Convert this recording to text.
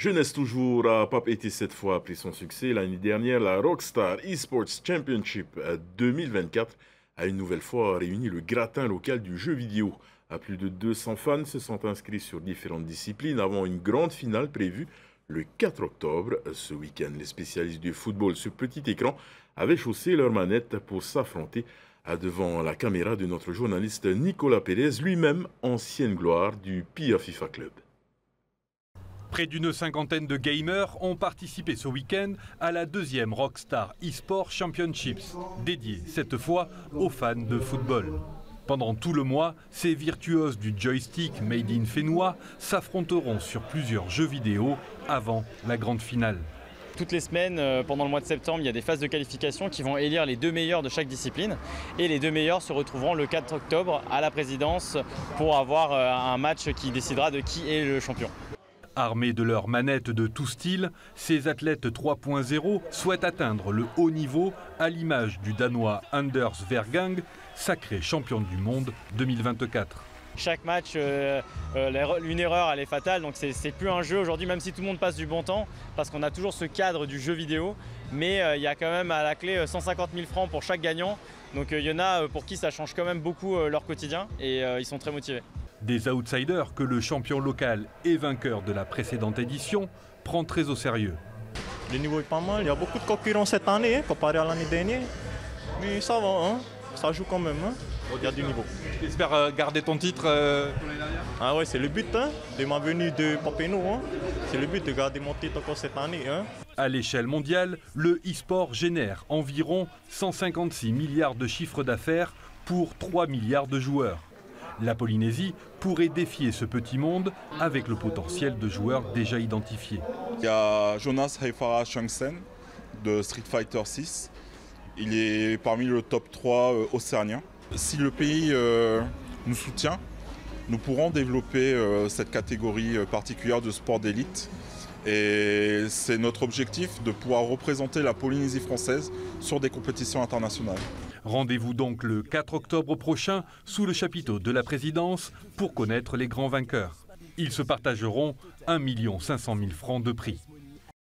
Jeunesse toujours, a Pape été cette fois après son succès. L'année dernière, la Rockstar Esports Championship 2024 a une nouvelle fois réuni le gratin local du jeu vidéo. Plus de 200 fans se sont inscrits sur différentes disciplines avant une grande finale prévue le 4 octobre. Ce week-end, les spécialistes du football sur petit écran avaient chaussé leurs manettes pour s'affronter devant la caméra de notre journaliste Nicolas Pérez, lui-même ancienne gloire du PIA FIFA Club. Près d'une cinquantaine de gamers ont participé ce week-end à la deuxième Rockstar eSport Championships, dédiée cette fois aux fans de football. Pendant tout le mois, ces virtuoses du joystick made in Fénois s'affronteront sur plusieurs jeux vidéo avant la grande finale. Toutes les semaines, euh, pendant le mois de septembre, il y a des phases de qualification qui vont élire les deux meilleurs de chaque discipline. Et les deux meilleurs se retrouveront le 4 octobre à la présidence pour avoir euh, un match qui décidera de qui est le champion. Armés de leurs manettes de tout style, ces athlètes 3.0 souhaitent atteindre le haut niveau à l'image du Danois Anders Vergang, sacré champion du monde 2024 chaque match, euh, euh, une erreur, elle est fatale. Donc c'est plus un jeu aujourd'hui, même si tout le monde passe du bon temps, parce qu'on a toujours ce cadre du jeu vidéo. Mais euh, il y a quand même à la clé 150 000 francs pour chaque gagnant. Donc il y en a pour qui ça change quand même beaucoup leur quotidien et ils sont très motivés. Des outsiders que le champion local et vainqueur de la précédente édition prend très au sérieux. Le niveau est pas mal, il y a beaucoup de concurrents cette année hein, comparé à l'année dernière. Mais ça va, hein. ça joue quand même, hein. il y a du niveau. Tu espères euh, garder ton titre euh, Ah ouais, c'est le but hein, de ma venue de Papeno. Hein. C'est le but de garder mon titre encore cette année. Hein. À l'échelle mondiale, le e-sport génère environ 156 milliards de chiffres d'affaires pour 3 milliards de joueurs. La Polynésie pourrait défier ce petit monde avec le potentiel de joueurs déjà identifiés. Il y a Jonas Haifara Changsen de Street Fighter 6. Il est parmi le top 3 euh, océanien. Si le pays euh, nous soutient, nous pourrons développer euh, cette catégorie particulière de sport d'élite. Et c'est notre objectif de pouvoir représenter la Polynésie française sur des compétitions internationales. Rendez-vous donc le 4 octobre prochain sous le chapiteau de la présidence pour connaître les grands vainqueurs. Ils se partageront 1 500 000 francs de prix.